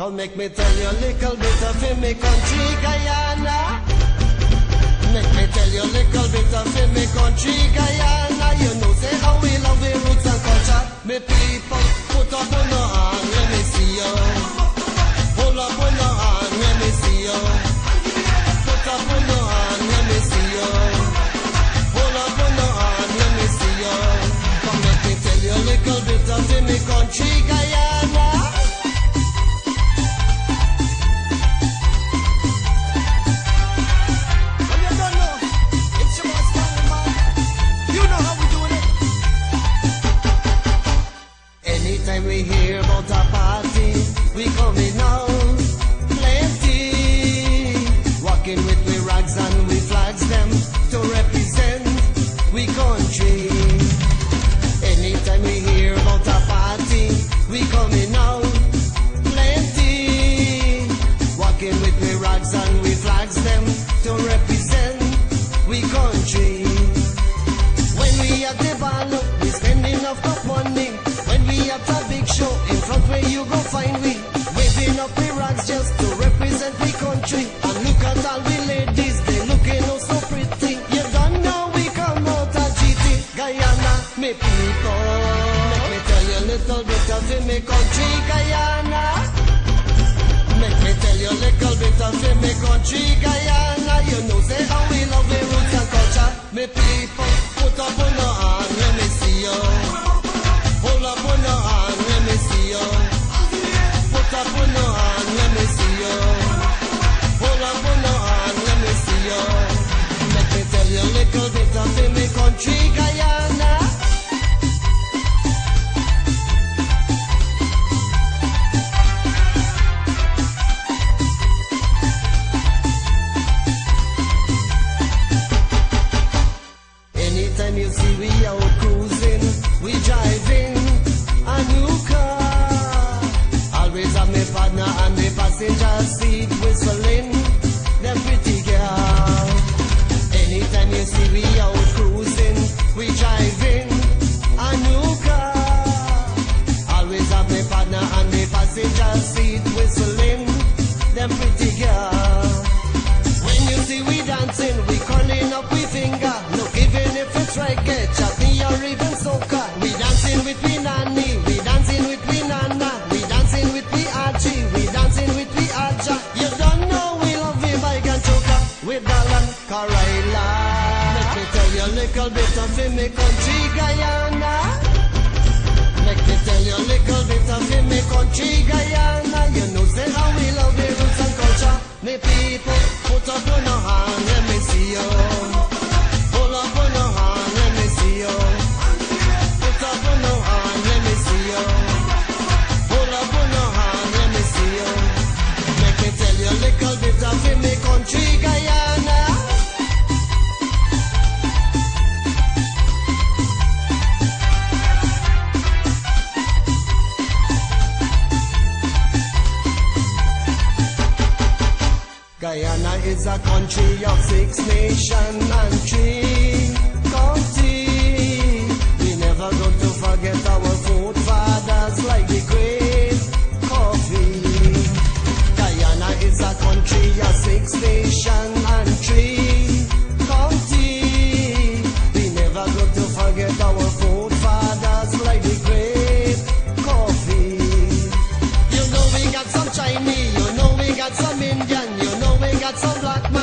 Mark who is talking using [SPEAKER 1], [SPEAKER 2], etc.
[SPEAKER 1] Come make me tell you a little bit of me country, Guyana. Make me tell you a little bit of in me country, Guyana. You know, say how we love the roots and culture. Me people, put up on your hand Let me see you. Pull up on me see you. Put up on me see you. Up on me see you. Come make me tell you a little bit of country. country. Anytime we hear about a party, we coming out plenty. Walking with we rags and we flags them to represent we country. me con chica ya. we out cruising, we drive. little bit of me, me country Guyana. Guyana is a country of six nations and three counties. We never going to forget our forefathers like the great Cuffy. Guyana is a country of six nations and three. We never to forget our like the great Cuffy. You know we got some Chinese, you know we got some Indian got some black man.